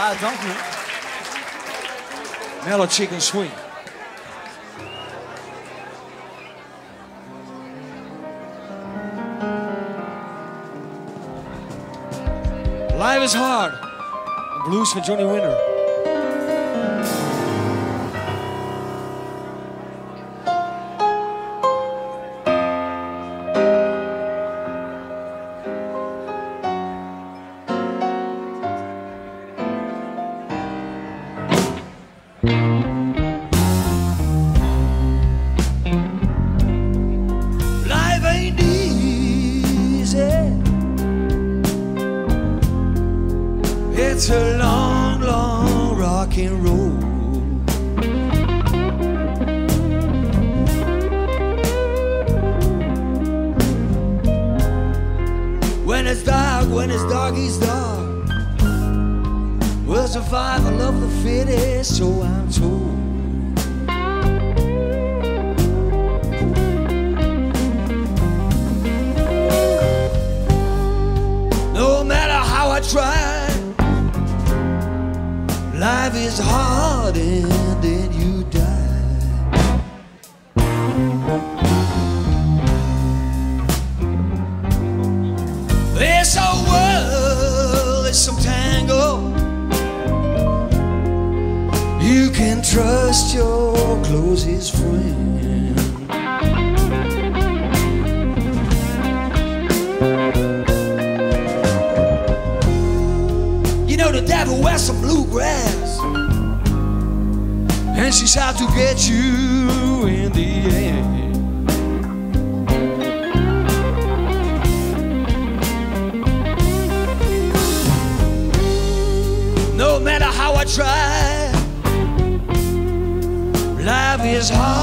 Ah, u. Mellow Chicken Swing. Life is hard. Blues van Johnny Winter. It's a long, long rocking road. When it's dark, when it's dark, it's dark. We'll survival of the fittest, so I'm told. No matter how I try, life is hard and then you die. This whole world is some tangle. You can trust your closest friend. You know the devil wears some bluegrass. And she's out to get you in the end No matter how I try Life is hard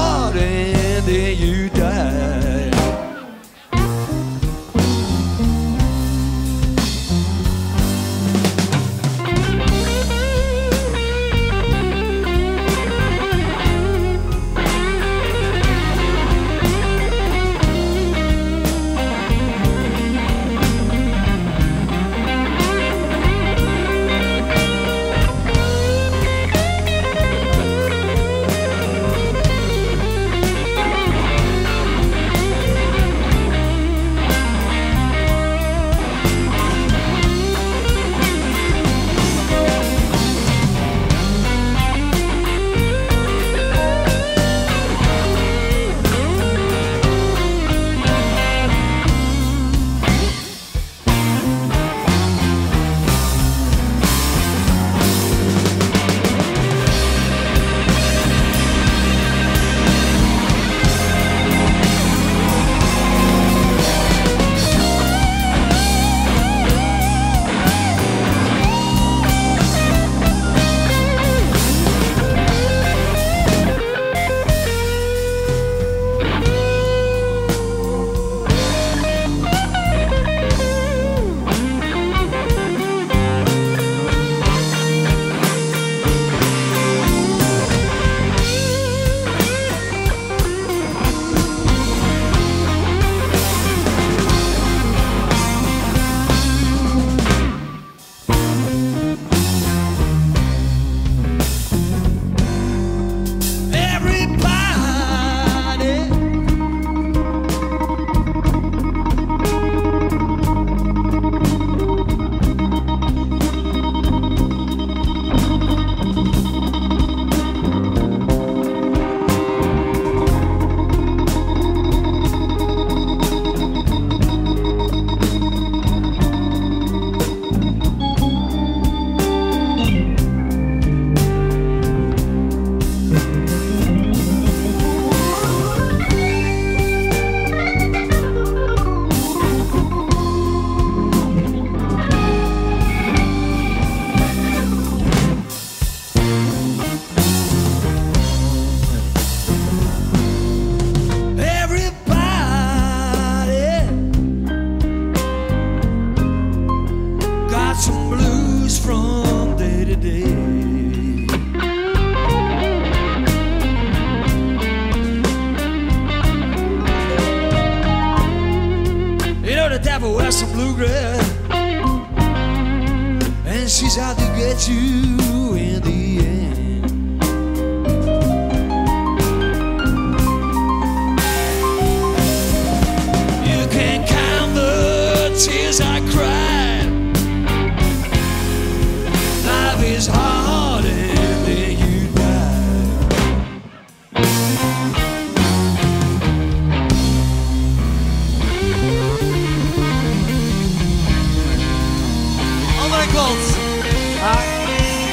And she's out to get you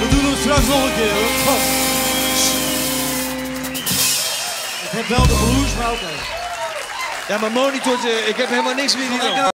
We doen hem straks nog een keer hoor. Ik heb wel de blues, maar oké. Ja, maar monitor, ik heb helemaal niks meer hier.